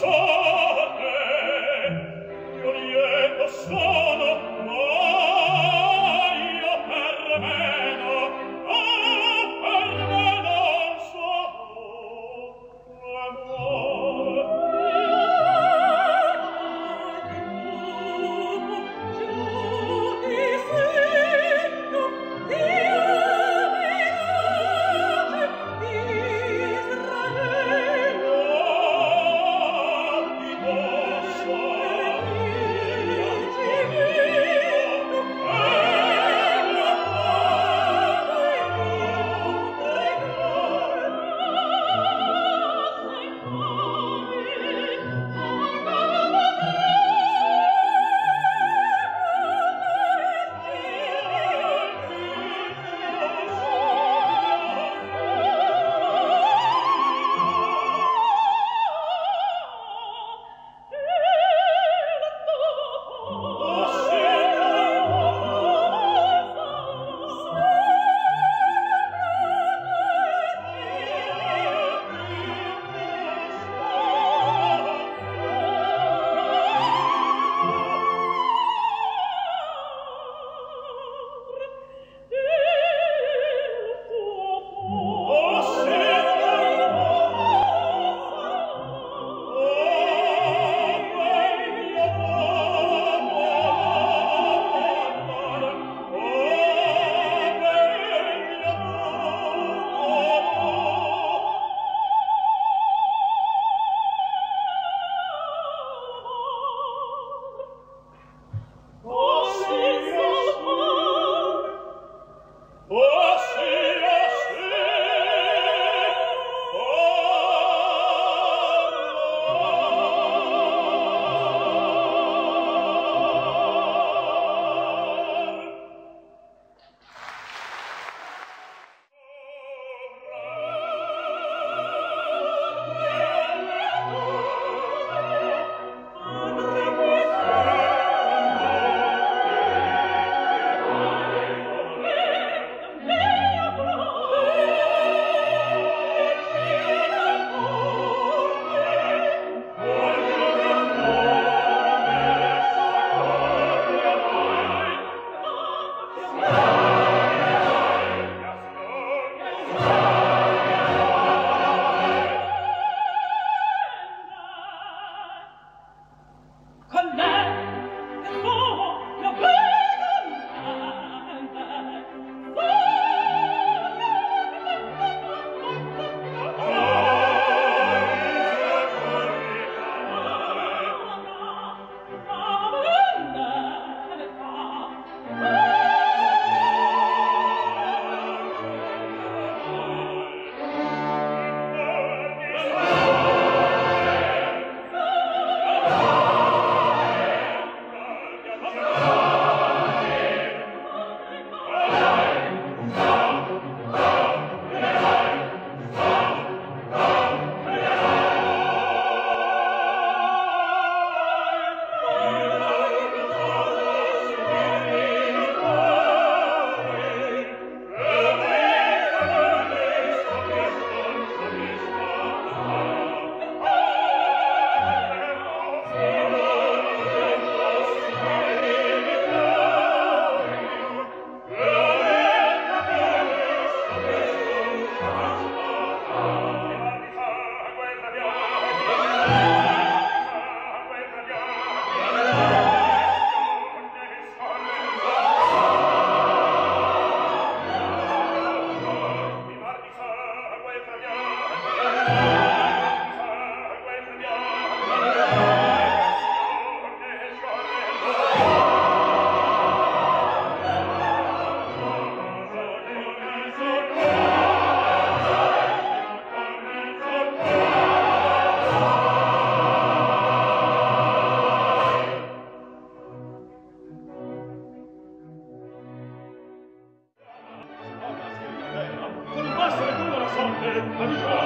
so Let me go.